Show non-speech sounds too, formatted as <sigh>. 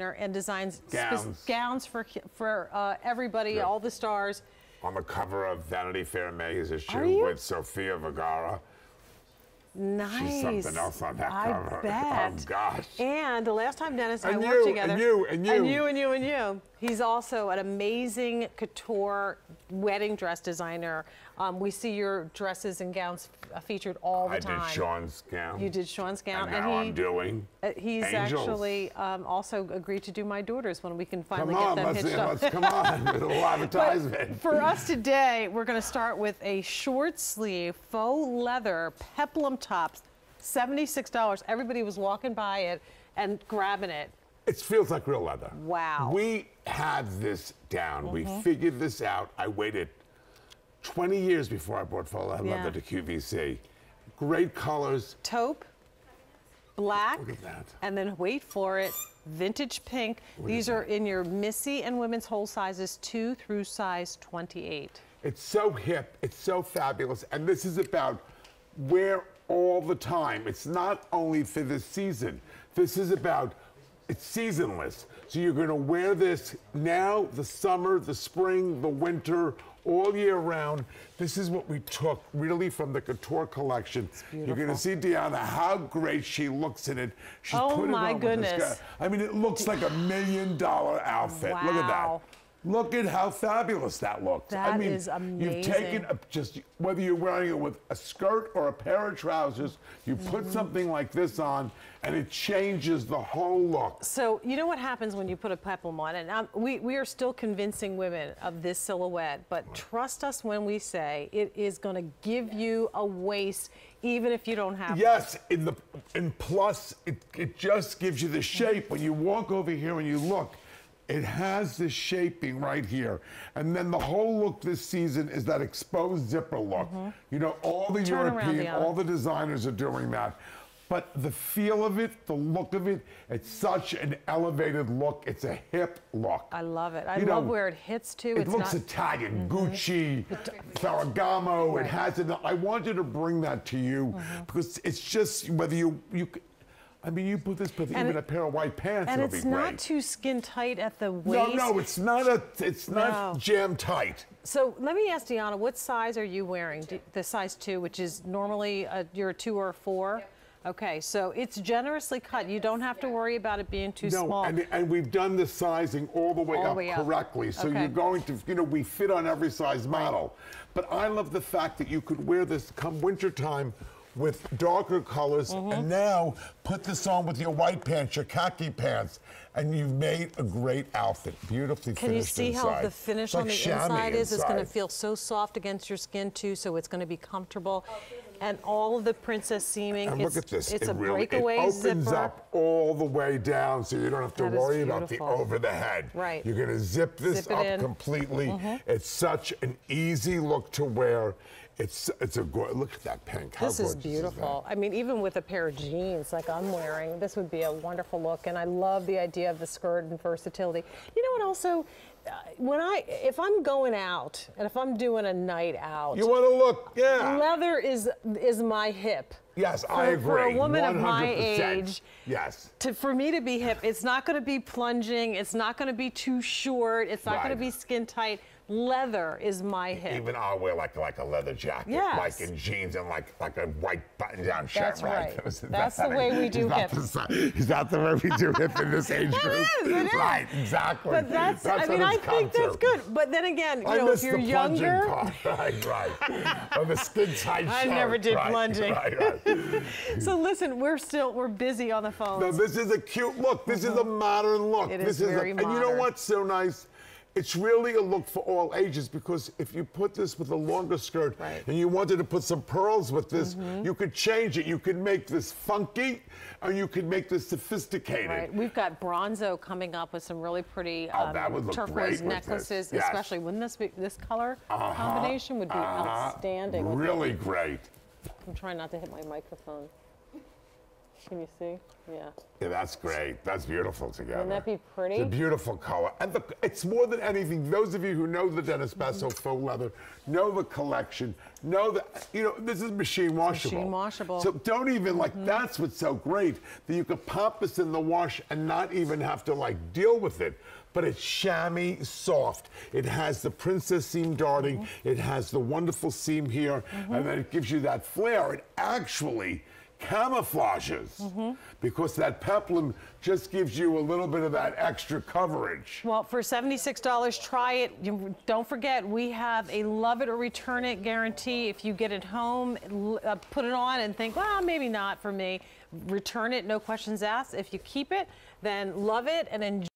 and designs Gowns. gowns for for uh, everybody, Yeah. all the stars. On the cover of Vanity Fair magazine with Sofia Vergara. Nice. She's something else on that I cover. <laughs> bet. Oh gosh. And the last time Dennis and, And I worked together, and you, and you. and you, and you, and you. He's also an amazing couture wedding dress designer. Um, we see your dresses and gowns f- featured all the I time. I did Sean's gown. You did Sean's gown, and and now he I'm doing. uh, he's Angels. actually um, also agreed to do my daughters when we can Come finally on, get them let's, hitched up. let's come on. <laughs> A little advertisement. For us today, we're going to start with a short sleeve faux leather peplum tops, $76. Everybody was walking by it and grabbing it. It feels like real leather. Wow. Mm-hmm. We had this down. We figured this out. I waited 20 years before I brought leather Yeah. to QVC. Great colors. Taupe, black, Look at that. and then wait for it, vintage pink. These are in your Missy and women's whole sizes 2 through size 28. It's so hip. It's so fabulous. And this is about wear all the time. It's not only for this season. This is about it's seasonless. So you're going to wear this now, the summer, the spring, the winter, all year round. This is what we took really from the couture collection. You're going to see Deanna how great she looks in it. She's Oh put it my this goodness. I mean, it looks like a million dollar outfit. Look at that. Look at how fabulous that looks. I That mean, is You've taken a, just whether you're wearing it with a skirt or a pair of trousers, you put Mm-hmm. something like this on, and it changes the whole look. So you know what happens when you put a peplum on, and um, we we are still convincing women of this silhouette. But trust us when we say it is going to give you a waist, even if you don't have. Yes, in the and plus it, it just gives you the shape. When you walk over here and you look, it has this shaping right here. And then the whole look this season is that exposed zipper look. Mm-hmm. You know, all the. Turn European, Deanna. all the designers are doing that. But the feel of it, the look of it, it's such an elevated look. It's a hip look. I love it. I You love know, where it hits too. It it's looks not. Italian, mm-hmm. Gucci, Ferragamo. Right. It has it. I wanted to bring that to you mm-hmm. because it's just whether you you. C- I mean, you put this with And even it- a pair of white pants. and it'll it's be not too skin tight at the waist. no, no, it's not a. It's No. not jam tight. So let me ask Deanna, what size are you wearing? D- The size two, which is normally a, you're a two or a four. Okay, so it's generously cut. You don't have to worry about it being too No, small. and, and we've done the sizing all the way All the up way up. correctly. So Okay. you're going to, you know, we fit on every size model. But I love the fact that you could wear this come wintertime with darker colors Mm-hmm. and now put this on with your white pants, your khaki pants, and you've made a great outfit. Beautifully Can you finished see how the finish It's on like the inside is? It's going to feel so soft against your skin too, so it's going to be comfortable. And all the princess seaming. And it's, look at this. It's it a really, breakaway it opens zipper. up all the way down so you don't have to That is worry about the over the head. Right. You're going to zip this Zip up in. Completely. Mm-hmm. It's such an easy look to wear. It's it's a look at that pink. How This is beautiful. I mean, even with a pair of jeans like I'm wearing, this would be a wonderful look. And I love the idea of the skirt and versatility. You know what? Also, when I if I'm going out and if I'm doing a night out, You want to look? Yeah. leather is is my hip. Yes, I agree. For a woman of my 100%. age, Yes. to, for me to be hip, it's not going to be plunging. It's not going to be too short. It's not going to be skin tight. Leather is my hip. Even I'll wear like like a leather jacket, Yes. like in jeans and like like a white button-down shirt. That's right. That was- That's the way we <laughs> do hip. Is that the way we do hip in this <laughs> age group? is, it is. Right, exactly. But that's, I mean, I think that's good. But then again, you I know, if you're the younger, part. <laughs> Right, right. or the skin tight I shirt. never did right, plunging. Right, right. So listen, we're still we're busy on the phone. No, this is a cute look. This is a modern look. It this is a, very And you know modern. what's so nice? It's really a look for all ages because if you put this with a longer skirt Right. Mm-hmm. and you wanted to put some pearls with this, you could change it. You could make this funky or you could make this sophisticated. Right, we've got Bronzo coming up with some really pretty um, Oh, look turquoise necklaces, Yes. especially wouldn't this be this color Uh-huh, combination would be uh-huh. outstanding. Really great. I'm trying not to hit my microphone. Can you see? Yeah. Yeah, that's great. That's beautiful together. Wouldn't that be pretty? It's a beautiful color. And the, it's more than anything, those of you who know the Dennis Basso faux leather, know the collection, know that, you know, this is machine washable. machine washable. So don't even, like, Mm-hmm. that's what's so great, that you could pop this in the wash and not even have to, like, deal with it. But it's chamois soft. It has the princess seam darting. Mm-hmm. It has the wonderful seam here. And then it gives you that flare. It actually camouflages Mm-hmm. because that peplum just gives you a little bit of that extra coverage. Well, for $76, try it. You, don't forget, we have a love it or return it guarantee. If you get it home, uh, put it on and think, well, maybe not for me, return it, no questions asked. If you keep it, then love it and enjoy.